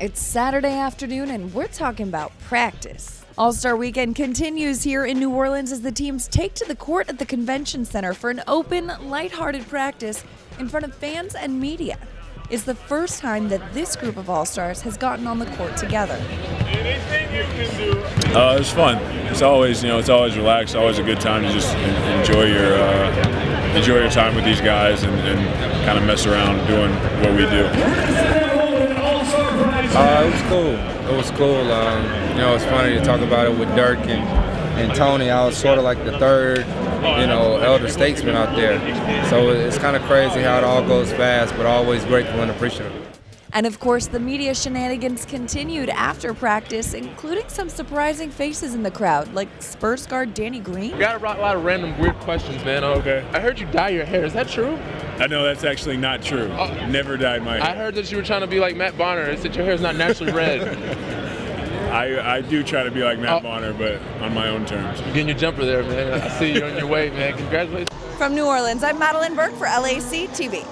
It's Saturday afternoon, and we're talking about practice. All Star Weekend continues here in New Orleans as the teams take to the court at the Convention Center for an open, lighthearted practice in front of fans and media. It's the first time that this group of All Stars has gotten on the court together. Anything you can do. Uh, it's fun. It's always, you know, it's always relaxed. Always a good time to just enjoy your uh, enjoy your time with these guys and, and kind of mess around doing what we do. It was cool. It was cool. Um, you know, it's funny to talk about it with Dirk and, and Tony. I was sort of like the third, you know, elder statesman out there. So it's kind of crazy how it all goes fast, but always grateful and appreciative. And of course, the media shenanigans continued after practice, including some surprising faces in the crowd, like Spurs guard Danny Green. You Got a lot of random weird questions, man. Uh, Okay. I heard you dye your hair. Is that true? I know that's actually not true. Never dyed my hair. I heard that you were trying to be like Matt Bonner. and that your hair is not naturally red. I, I do try to be like Matt Oh. Bonner, but on my own terms. You're getting your jumper there, man. I see you on your way, man. Congratulations. From New Orleans, I'm Madelyn Burke for LAC TV.